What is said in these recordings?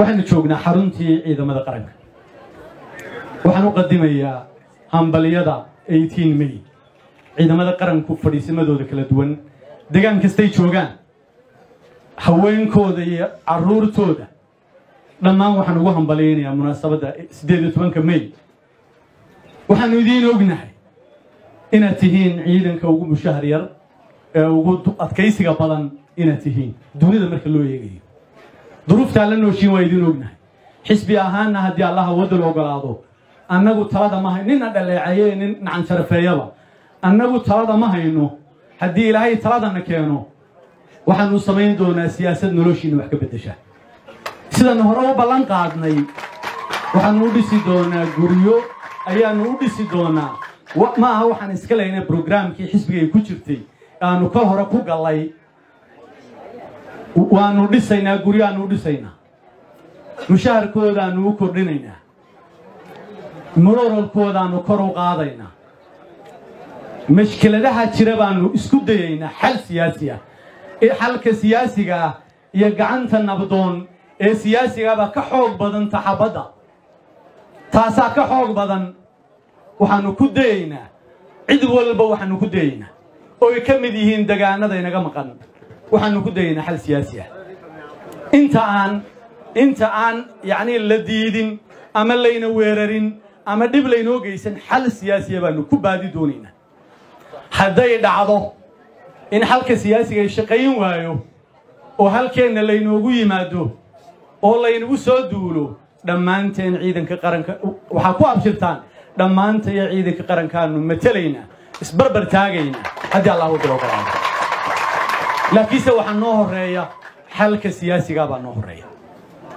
waxaynu joognaa xaruntii ciidamada qaranka. Waxaan u qadimayaa hambalyada eighteen may ciidamada qaranku fadhiisimadooda kala duwan. Degaan kastay joogaan haweenkooda iyo carruurtooda dhammaan waxaan ugu hambalyaynayaa munaasabadda siddeed iyo tobanka may. Waxaannu idiin ognahay inaad tihiin ciidanka ugu mushahar yar ee ugu adkaysiga badan inaad tihiin. Dunida marka loo eegayo duruuftaa la nooshiin waa idiin ognahay. Xisbi ahaanna haddii allaha waddal ogolaado annagu talada ma hayno nina dhaleecaye nin nacan sharafeeyaba. Annagu talada ma hayno haddii ilaahay taladana keeno waxaanu samayn doonaa siyaasad noloshiina wax ka beddesha. Sidaan hore u ballan qaadnay waxaanu u dhisi doonaa guryo ayaanu u dhisi doonaa. Ma aha waxaan iska leynay brograamkii xisbigay ku jirtay aanu kal hore ku gallay waanu dhisaynaa guryaanu dhisaynaa. Mushaharkoodaanu u kordhinaynaa. Mororalkoodaanu kor u qaadaynaa. Mashkeladaha jira baanu isku dayaynaa xal siyaasi ah xalka siyaasiga ah iyo gacanta nabdoon ee siyaasigaabaa ka xoog badan taxabadda. Taasaa ka xoog badan waxaanu ku dayaynaa cid walba waxaanu ku dayaynaa oy ka mid yihiin degaanada inaga maqan waxaanu ku dayaynaa xal siyaasi ah. Inta aan inta aan yacnii la diidin ama layna weerarin ama dhib laynoo geysan xal siyaasiya baanu ku baadi doonaynaa. Hadday dhacdo in xalka siyaasiga ay shaqayn waayo oo halkeenna laynoogu yimaado oo laynagu soo duulo dhammaanteen ciidanka qaranka waxaa ku abshirtaan dhammaanta iyo ciidanka qarankaanu matelaynaa isbarbar taagaynaa. Haddii allah wadal ogolaado laakiinse waxaa noo horreeya xalka siyaasigaa baa noo horreeya.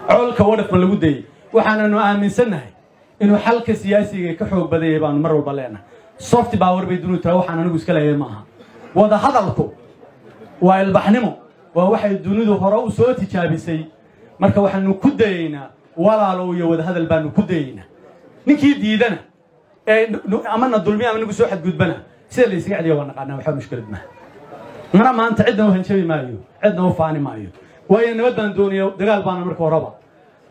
Coolka wadhafma lagu dayey waxaananu aaminsannahay inuu xalka siyaasiga ka xoog badanyay baanu mar walba leenahay. Soft power bay dunu tahay waxaan anigu iska leeyahay maaha. Wada hadalku waa ilbaxnimo waa waxay dunidu hore u soo tijaabisay. Marka waxaanu ku dayaynaa walaalow iyo wada hadal baanu ku dayaynaa. Ninkii diidana ee amana dulmiya ama soo xadgudbana sida la ysaga celiya waa naqaanaa waxba mushkilad maaha mana maanta cidna u hanjabi maayo cidna u faani maayo. Waayo nabad baan doonaya dagaal baana marka horeba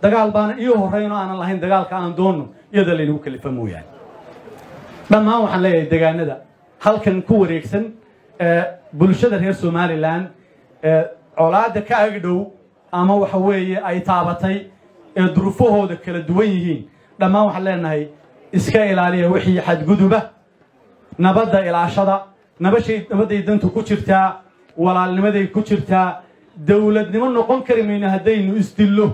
dagaal baana iyo horreynoo aanan lahayn dagaalka aan doonno iyada laynagu kalifa mooyaane dhammaan waxaan leeyahay degaanada halkan ku wareegsan ee bulshada reer somalilan ee colaadda ka agdhow ama waxa weeye ay taabatay ee durufahooda kala duwan yihiin. Dhammaan waxaan leenahay iska ilaaliya wixii xadguduba nabadda ilaashada nabashay nabadday dantu ku jirtaa walaalnimaday ku jirtaa dowladnimo noqon kari mayno haddaynu isdillo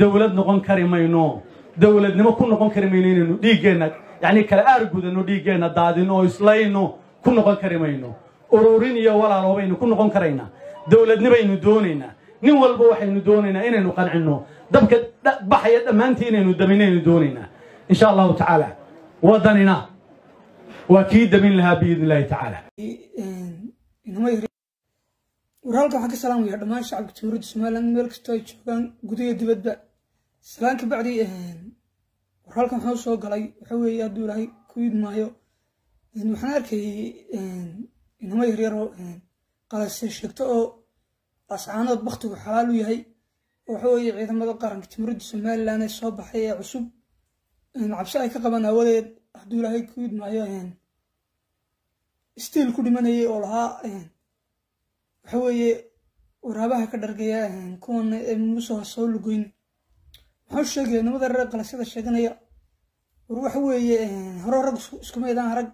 dowlad noqon kari mayno dowladnimo ku noqon kari mayno inaynu dhiiggeenna yacnii kala aargudano dhiiggeenna daadino oo islayno ku noqon kari mayno ururin iyo walaaloobaynu ku noqon karaynaa dowladnibaynu doonaynaa nin walba waxaynu doonaynaa inaynu qancinno dabka baxaya dhammaantii inaynu daminaynu doonaynaa insha allahu tacaala waddanina waa kii damin lahaa biidn illaahi tacaala waraalka waxaan ka salaamaya dhammaan shacabka jamhuuriyadda somaliland meel kastoo ay joogaan gudaha dibadba salaan ka bacdi waraalkan waxaa u soo galay waxa weeye hadduu ilaahay ku idmaayo waxaan arkayay inamo yaryaroo qalase sheegto oo ascaanood baktigu xalaal u yahay oo waxa weeye ciidamada qaranka jamhuuriyadda somaliland ee soo baxay ee cusub cabsi ay ka qaban aawadeed hadduu ilaahay ku idmaayo stiil ku dhimanayay oo lahaa waxa weeye waraabaha ka dhargaya kuwan muusoo soo lugoyn waxaan sheegaya nimada reer qalasyada sheeganaya war waxa weeye hore rag isku maydaan rag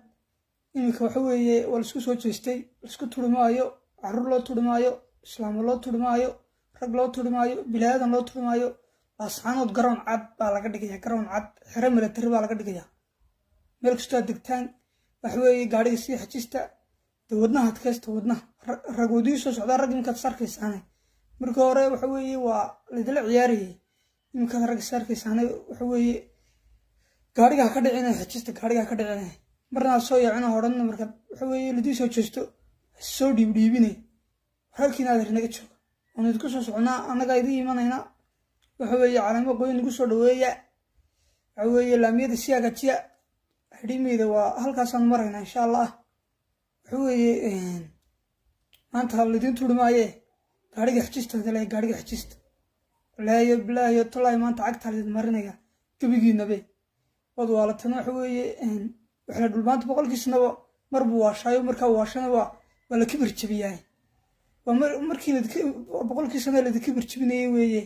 iminka waxa weeye waa la isku soo jeestay la isku turi maayo carruur loo turi maayo islaamo loo turi maayo rag loo turi maayo bilaadan loo turi maayo asxaanood garoon cad baa laga dhigaya garoon cad xero milatari baa laga dhigaya. Meel kastoo degtaan waxa weeye gaadhiga sii xajista. Dee wadnaha adkaysta wadnaha rag wadii soo socdaa rag iminkaad sarkaysaane markii hore waxa weeye waa laydila ciyaarayay. Iminkaad rag sarkaysaane waxa weeye gaadhigaa ka dhicina xajista gaadhigaa ka dhicina marnaad soo yaacina hodhanna markaad waxa weeye ladii soo jeesto soo dhiibdhiibinay halkiina adeer naga jooga idinku soo soconaa annagaa idin imanayna. Waxa weeye calaamo nagu soo dhaweeya. Waxa weeye laamiyada si hagaajiya xidhiimeyda waa halkaasaan maraynaa insha allah waxa weeye maanta laydin turi maaye gaadhiga xijista hadalaya gaadhiga xijista. Walaayo bilaayo tolaayo maanta cagtaa laydin marinaya gebigiinabe wad waalatana waxa weeye waxla dhulmaanta boqolkiisnaba mar buu waashaayo markaa waashana waa waa la kibir jabiyaay waa markii boqolkiisana laydin kibir jabinayay weeye.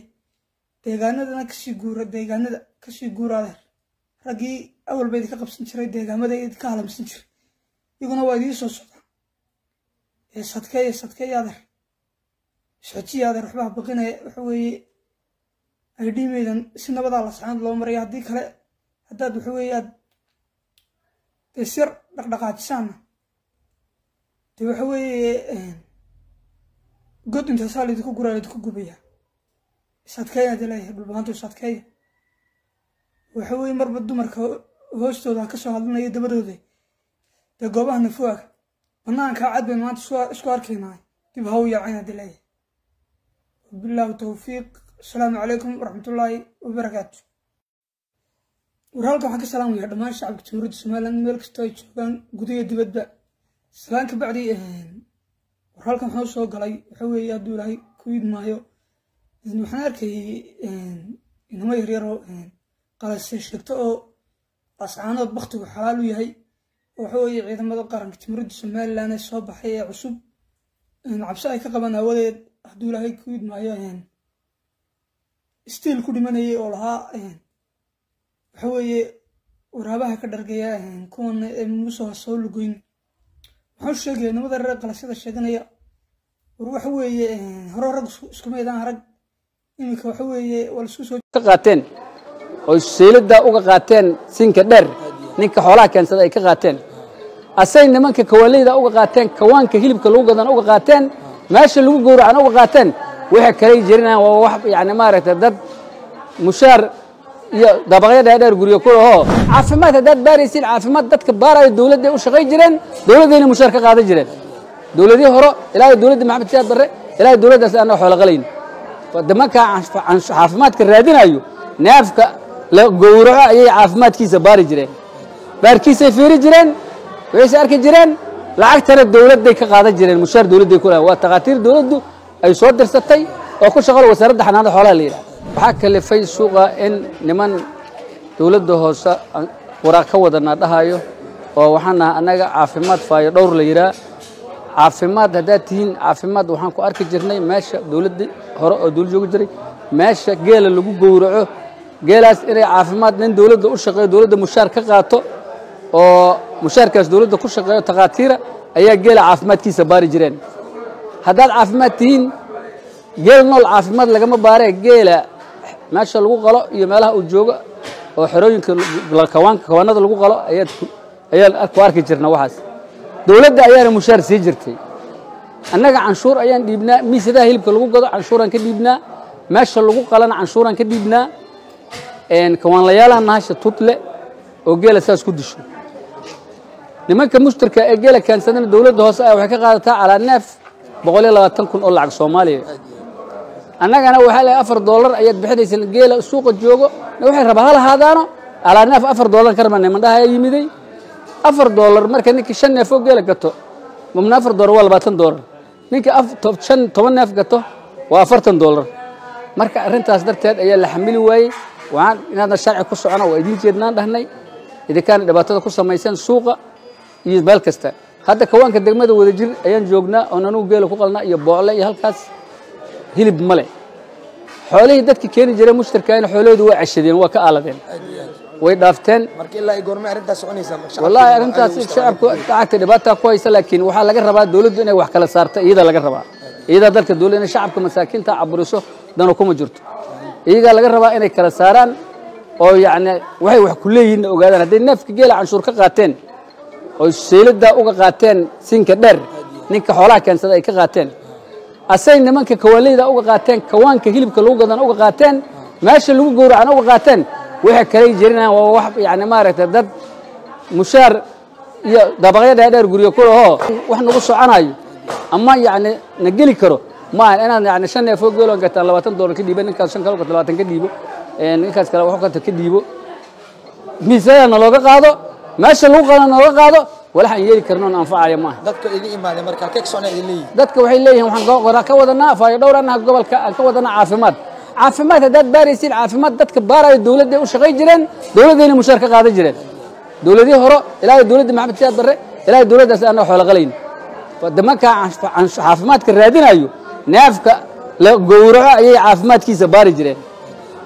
Deegaanadana ka sii guura deegaanada ka sii guura adeer awalba idinka qabsan jiray deegaamada idinka halamsan jiray. Iyaguna waa idiin soo socdaa ee sadkeeye sadkeeye adeer isxojiya adeer waxbaa baqinaya waxa weeye aydhiimeydan si nabadaa la saxaand loo maraya haddii kale haddaad waxa weeye aad desyar dhaqdhaqaajisaana. Dee waxa weeye god intaasaa laydinku guraa laydinku gubaya isadkeeya de leeyahay dhulbaantu isadkeeya waxa weeye marba dumarka hoostooda ka soo hadlanayo dabadooda dee goobaha nafuaga banaankaa cad bayn maanta isku arkaynaay dib haw yaacayna de leeyahay. Wabilaahu towfiiq asalaamu calaykum waraxmatullaahi wabarakaatu. War halkan waxaan ka salaamaya dhammaan shacabka jamhuuriyadda somaliland meel kastoo ay joogaan gudayo dibadba salaan ka bacdi war halkan waxaan u soo galay. Waxa weeye hadduu ilaahay ku idmaayo waxaan arkayay inamo yaryaroo qalase sheegto oo ascaanood baktigu xalaal u yahay. Oo waxa weeye ciidamada qaranka jamhuuriyadda somaliland ee soo baxay ee cusub. Cabsi ay ka qabaan aawadeed hadduu ilaahay ku idmaayo stiil ku dhimanayay oo lahaa waxa weeye waraabaha ka dhargaya kuwan muusoo soo lugoyn. Waxaan sheegaya nimada reer qalasyada sheeganaya war waxa weeye hore rag iskumaydaan rag iminka waxa weeye waa la isku soo ka qaateen oo seylada uga qaateen sinka dheer ninka xoolaha keensada ay ka qaateen. Asay nimanka kawaaleyda uga qaateen kawaanka hilibka lagu gadan uga qaateen meesha lagu gowracan uga qaateen. Waxay kalay jirinayaan waa wax yani maaragtay dad mushaar iyo dabaqyo dheerdheer guryo ku caafimaad haddaad baaraysiin caafimaad dadka baarayo dowladday u shaqay jireen dowladdayna mushaar ka qaadan jireen. Dowladihii hore ilaa dowladdii maxamed siyaad barre ilaa dowladdaas annaga xoolo qalayn. Nimankaa caafimaadka raadinayo neefka gowraco ayay caafimaadkiisa baari jireen. Baarkiisay fiiri jireen waxayse arki jireen lacagtana dowladday ka qaadan jireen mushaar dowladday ku waa takhaatiir dowladdu ay soo dirsatay oo ku shaqalo wasaaradda xanaanada xoolaha la yidhaha waxaa kalifay suuqa in niman dowladda hoose waraaq ka wadana dhahayo oo waxaan nahay annaga caafimaad faayo dhowr la yidhaha caafimaad haddaad tihiin caafimaad waxaan ku arki jirnay meesha dowladda hore oo dowlad joogi jiray meesha geela lagu gowraco geelaas inay caafimaad nin dowladda u shaqeeyo dowladda mushaar ka qaato oo mushaarkaas dowladda ku shaqeeyo takhaatiira ayaa geela caafimaadkiisa baari jireen. Haddaad caafimaad tihiin geel nool caafimaad lagama baaree geela meesha lagu qalo iyo meelaha uu joogo oo xerooyinka kawaanka kawaanada lagu qalo ayaad ayaan ku arki jirna waxaas. Dowladda ayaana mushaar sii jirtay. Annaga canshuur ayaan dhiibnaa miisadaha hilibka lagu gado canshuuraan ka dhiibnaa meesha lagu qalana canshuuraan ka dhiibnaa kawaanlayaalaan nahasha tutle oo geela saas ku disho. Nimanka mushtarka ee geela keensadana dowladda hoose ah waxay ka qaadataa calaa neef kun oo lacag soomaaliya. Annagana waxaa leehay afar doolar ayaad bixinaysan geela suuqa joogo. Waxay rabaa ha lahaadaano alaa neef afar doolar ka rabana mandhaha ayaa yimiday. Afar doolar marka ninkii shan neef oo geela gato mamna afar doolar waa labaatan doolar ninkii shan toban neef gato waa afartan doolar marka arrintaas darteed ayaa la xamili waayey waxaan inaadna sharci ku socona waa idiin jeednaan dhahnay. Idinkaana dhibaatada ku samayseen suuqa iyo meel kasta. Hadda kawaanka degmada wadajir ayaan joognaa oon anugu geela ku qalnaa iyo boocle iyo halkaas. Hilib male xoolihii dadka keeni jireen mushtarkaana xoolahoodu waa ceshadeen waa ka aaladeen. Way dhaafteen. Wallaahi arrintaas shacabku lacagta dhibaataa ku haysa laakiin waxaa laga rabaa dowladdu inay wax kala saarta iyada laga rabaa. Iyadaa dalka dowladda inay shacabka masaakiinta caburiso dano kuma jirto iyagaa laga rabaa inay kala saaraan oo yacni waxay wax ku leeyihiin ogaadaan. Hadday neefka geela canshuur ka qaateen oo seylada uga qaateen sinka dheer ninka xoolaha keensada ay ka qaateen asay nimanka kawaaleyda uga qaateen kawaanka hilibka lagu gadan uga qaateen meesha lagu gowracan uga qaateen waxay kalay jirinayaan. Waa wax yani maaragtay dad mushaar iyo dabaqyo dheerdheer guryo ku lahoo wax nagu soconayo ama yani na geli karo maaha inaad yani shan neefoo geeloo gataan labaatan doolar ka dhiibo ninkaas shan kale gato labaatan ka dhiibo ninkaas kale wax gato ka dhiibo miisada nalooga qaado? Meesha lagu qalo nalooga qaado? Walaxaan yeeli karno on anfacaya maaha dadka idin imaadeen markaa keeg socna idin leeyihiin dadka waxay leeyihiin waxaan ka wadanaa faayo dhowr annaha gobolka aan ka wadanaa caafimaad. Caafimaad haddaad baaraysiin caafimaad dadka baarayo dowladday u shaqay jireen dowladdayna mushaar ka qaadan jireen. Dowladihii hore ilaahay dowladdii maxamed siyaad barre ilaahay dowladdaas annaga xoolo qalayn. Nimanka caafimaadka raadinayo neefka la gowraco ayay caafimaadkiisa baari jireen.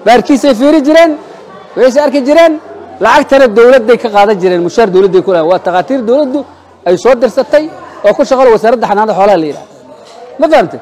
Baarkiisay fiiri jireen waxayse arki jireen lacagtana dowladday ka qaadan jireen mushaar dowladday ku lahayn waa takhaatiir dowladdu ay soo dirsatay oo ku shaqalo wasaaradda xanaanada xoolaha la yidhahda ma fahamtay